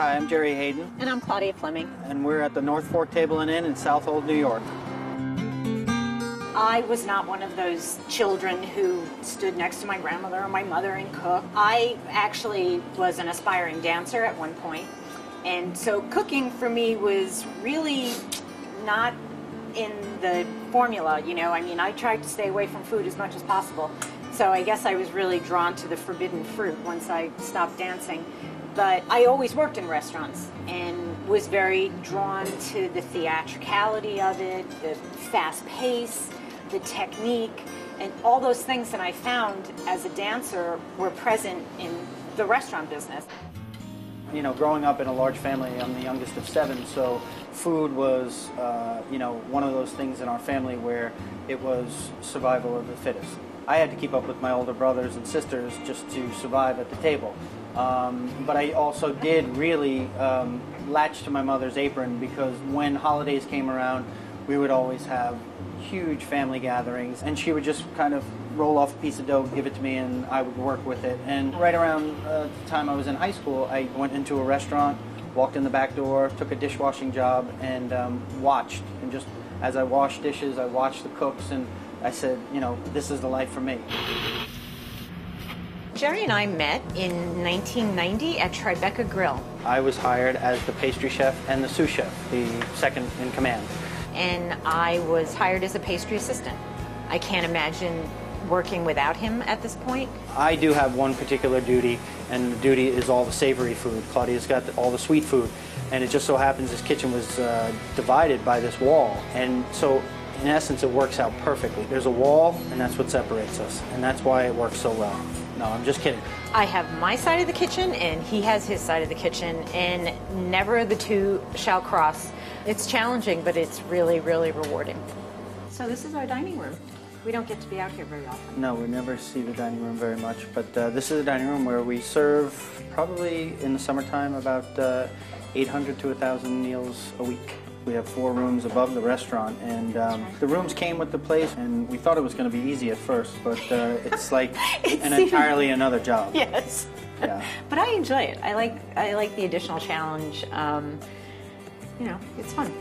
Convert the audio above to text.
Hi, I'm Gerry Hayden, And I'm Claudia Fleming. and we're at the North Fork Table and Inn in Southold, New York. I was not one of those children who stood next to my grandmother or my mother and cooked. I actually was an aspiring dancer at one point, and so cooking for me was really not in the formula, you know. I mean, I tried to stay away from food as much as possible. So I guess I was really drawn to the forbidden fruit once I stopped dancing. But I always worked in restaurants and was very drawn to the theatricality of it, the fast pace, the technique, and all those things that I found as a dancer were present in the restaurant business. You know, growing up in a large family, I'm the youngest of seven, so food was, uh, you know, one of those things in our family where it was survival of the fittest. I had to keep up with my older brothers and sisters just to survive at the table. Um, but I also did really um, latch to my mother's apron because when holidays came around, we would always have huge family gatherings, and she would just kind of roll off a piece of dough, give it to me, and I would work with it. And right around uh, the time I was in high school, I went into a restaurant, walked in the back door, took a dishwashing job, and um, watched. And just as I washed dishes, I watched the cooks, and I said, you know, this is the life for me. Gerry and I met in 1990 at Tribeca Grill. I was hired as the pastry chef and the sous chef, the second in command. and I was hired as a pastry assistant. I can't imagine working without him at this point. I do have one particular duty, and the duty is all the savory food. Claudia's got the, all the sweet food, and it just so happens this kitchen was uh, divided by this wall, and so in essence it works out perfectly. There's a wall, and that's what separates us, and that's why it works so well. No, I'm just kidding. I have my side of the kitchen and he has his side of the kitchen, and never the two shall cross. It's challenging, but it's really, really rewarding. So, this is our dining room. We don't get to be out here very often. No, we never see the dining room very much, but uh, this is a dining room where we serve probably in the summertime about uh, 800 to 1,000 meals a week. We have four rooms above the restaurant, and um, the rooms came with the place, and we thought it was going to be easy at first, but uh, it's like It an entirely another job. Yes. Yeah. But I enjoy it. I like I like the additional challenge. Um, you know, it's fun.